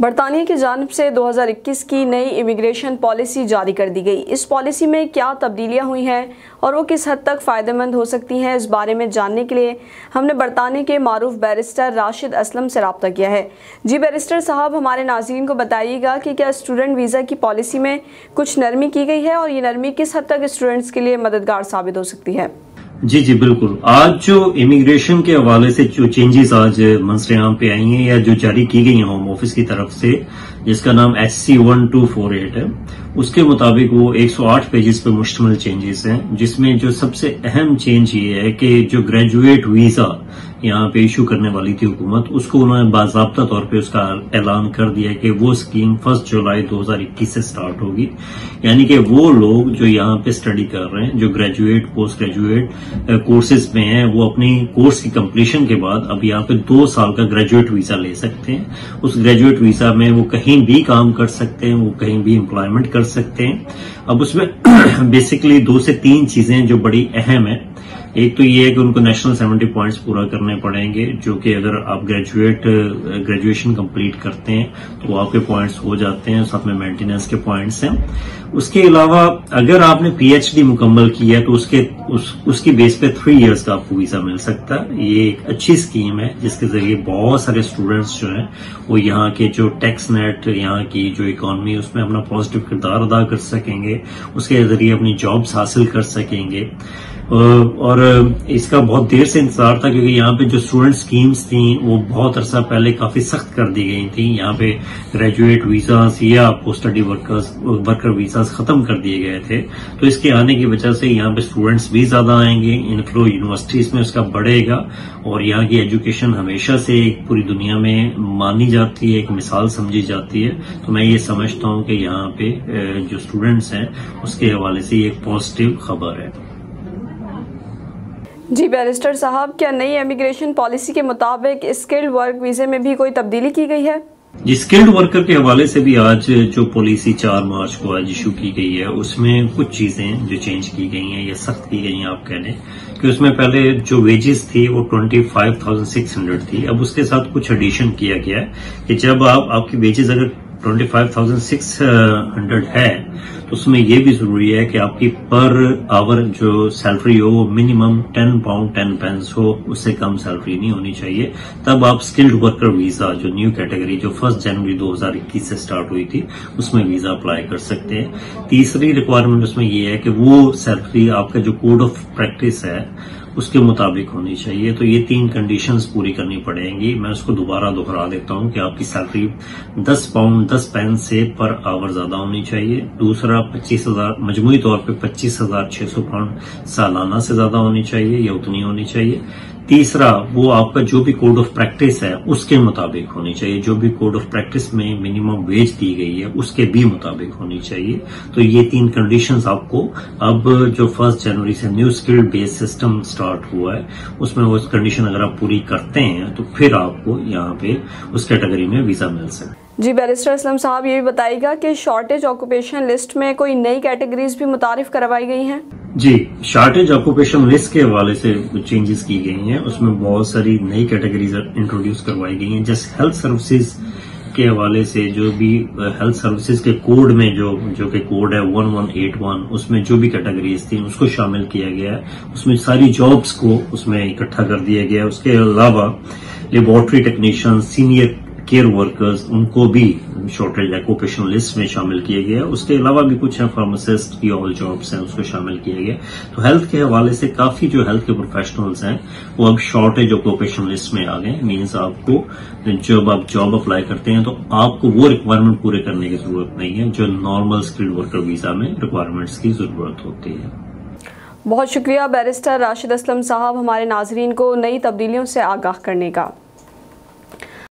बरतानिया की जानब से 2021 की नई इमिग्रेशन पॉलिसी जारी कर दी गई। इस पॉलिसी में क्या तब्दीलियाँ हुई हैं और वो किस हद तक फ़ायदेमंद हो सकती हैं, इस बारे में जानने के लिए हमने बरतानिया के मरूफ बैरिस्टर राशिद असलम से रबता किया है। जी बैरिस्टर साहब, हमारे नाजीन को बताइएगा कि क्या स्टूडेंट वीज़ा की पॉलिसी में कुछ नरमी की गई है और ये नरमी किस हद तक स्टूडेंट्स के लिए मददगार साबित हो सकती है? जी जी, बिल्कुल। आज जो इमिग्रेशन के हवाले से जो चेंजेस आज मंसरे पे आई हैं या जो जारी की गई हैं होम ऑफ़िस की तरफ़ से जिसका नाम H C one two four eight है। उसके मुताबिक वो 108 पेजेस पे मुश्तमिल चेंजेस हैं, जिसमें जो सबसे अहम चेंज ये है कि जो ग्रेजुएट वीज़ा यहाँ पे इशू करने वाली थी हुकूमत, उसको उन्होंने बाजाबता तौर पे उसका ऐलान कर दिया कि वो स्कीम फ़र्स्ट जुलाई 2021 से स्टार्ट होगी। यानी कि वो लोग जो यहाँ पे स्टडी कर रहे हैं, जो ग्रेजुएट पोस्ट ग्रेजुएट कोर्सेज में हैं, वो अपनी कोर्स की कंप्लीशन के बाद अब यहाँ पे दो साल का ग्रेजुएट वीज़ा ले सकते हैं। उस ग्रेजुएट वीज़ा में वो कहीं भी काम कर सकते हैं, वो कहीं भी एम्प्लॉयमेंट कर सकते हैं। अब उसमें बेसिकली दो से तीन चीज़ें जो बड़ी अहम है। एक तो ये है कि उनको नेशनल सेवेंटी पॉइंट्स पूरा करने पड़ेंगे जो कि अगर आप ग्रेजुएट ग्रेजुएशन कंप्लीट करते हैं तो आपके पॉइंट्स हो जाते हैं साथ में मेंटेनेंस के पॉइंट्स हैं। उसके अलावा अगर आपने पीएचडी मुकम्मल किया तो उसके उस, उसकी बेस पे थ्री इयर्स का आपको वीज़ा मिल सकता है। ये एक अच्छी स्कीम है जिसके ज़रिए बहुत सारे स्टूडेंट्स जो हैं वो यहाँ के जो टैक्स नेट यहाँ की जो इकोनॉमी उसमें अपना पॉजिटिव किरदार अदा कर सकेंगे उसके ज़रिए अपनी जॉब्स हासिल कर सकेंगे। और इसका बहुत देर से इंतज़ार था क्योंकि यहाँ पे जो स्टूडेंट स्कीम्स थी, वो बहुत अरसा पहले काफ़ी सख्त कर दी गई थी। यहाँ पे ग्रेजुएट वीजास या post study workers worker visas खत्म कर दिए गए थे। तो इसके आने की वजह से यहाँ पे स्टूडेंट्स भी ज़्यादा आएँगे इनफ्लो यूनिवर्सिटीज में उसका बढ़ेगा और यहाँ की एजुकेशन हमेशा से एक पूरी दुनिया में मानी जाती है, एक मिसाल समझी जाती है। तो मैं ये समझता हूँ कि यहाँ पे जो स्टूडेंट्स हैं, उसके हवाले से एक पॉजिटिव खबर है। जी, बैरिस्टर साहब, क्या नई इमिग्रेशन पॉलिसी के मुताबिक स्किल्ड वर्क वीजे में भी कोई तब्दीली की गई है? जी स्किल्ड वर्कर के हवाले से भी आज जो पॉलिसी चार मार्च को आज इशू की गई है, उसमें कुछ चीज़ें जो चेंज की गई हैं या सख्त की गई हैं, आप कह लें कि उसमें पहले जो वेजेस थी वो twenty five thousand six hundred थी। अब उसके साथ कुछ एडिशन किया गया है कि जब आप, आपकी वेजेस अगर twenty five thousand six hundred है तो उसमें यह भी ज़रूरी है कि आपकी पर आवर जो सैलरी हो, वो minimum ten pound ten pence हो, उससे कम सैलरी नहीं होनी चाहिए। तब आप स्किल्ड वर्कर वीज़ा जो न्यू कैटेगरी जो फ़र्स्ट जनवरी 2021 से स्टार्ट हुई थी, उसमें वीज़ा अप्लाई कर सकते हैं। तीसरी रिक्वायरमेंट उसमें यह है कि वो सैलरी आपका जो कोड ऑफ़ प्रैक्टिस है उसके मुताबिक होनी चाहिए। तो ये तीन कंडीशंस पूरी करनी पड़ेंगी। मैं उसको दोबारा दोहरा देता हूँ कि आपकी सैलरी 10 पाउंड 10 पेन से पर आवर ज़्यादा होनी चाहिए। दूसरा, पच्चीस हज़ार मजमू तौर पर पच्चीस हज़ार छह सौ पाउंड सालाना से ज़्यादा होनी चाहिए, या उतनी होनी चाहिए। तीसरा, वो आपका जो भी कोड ऑफ़ प्रैक्टिस है, उसके मुताबिक होनी चाहिए। जो भी कोड ऑफ़ प्रैक्टिस में मिनिमम वेज दी गई है, उसके भी मुताबिक होनी चाहिए। तो ये तीन कंडीशंस आपको अब जो फ़र्स्ट जनवरी से new skill based system start हुआ है, उसमें वो कंडीशन अगर आप पूरी करते हैं तो फिर आपको यहाँ पे उस कैटेगरी में वीज़ा मिल सकता जी बैरिस्टर असलम साहब, ये भी बताइएगा कि शॉर्टेज ऑक्यूपेशन लिस्ट में कोई नई कैटेगरीज भी मुतारिफ करवाई गई हैं? जी शार्टेज ऑक्यूपेशन लिस्ट के हवाले से चेंजेस की गई हैं, उसमें बहुत सारी नई कैटेगरीज इंट्रोड्यूस करवाई गई हैं। जैसे हेल्थ सर्विसेज़ के हवाले से जो भी हेल्थ सर्विसेज़ के कोड में जो जो कि कोड है 1181 उसमें जो भी कैटेगरीज थी, उसको शामिल किया गया है। उसमें सारी जॉब्स को उसमें इकट्ठा कर दिया गया उसके अलावा laboratory technician senior care workers उनको भी शॉर्टेज ऑक्यूपेशनल लिस्ट में शामिल किया गया उसके अलावा भी कुछ है फार्मासिस्ट की ऑल जॉब्स हैं, उसको शामिल किया गया तो हेल्थ के हवाले से काफ़ी जो हेल्थ के प्रोफेशनल्स हैं, वो अब शॉर्टेज ऑक्यूपेशनल लिस्ट में आ गए मीन्स आपको जब आप जॉब अप्लाई करते हैं तो आपको वो रिक्वायरमेंट पूरे करने की ज़रूरत नहीं है, जो नॉर्मल स्किल्ड वर्कर वीज़ा में रिक्वायरमेंट्स की ज़रूरत होती है। बहुत शुक्रिया बैरिस्टर राशिद असलम साहब हमारे नाजरीन को नई तब्दीलियों से आगाह करने का।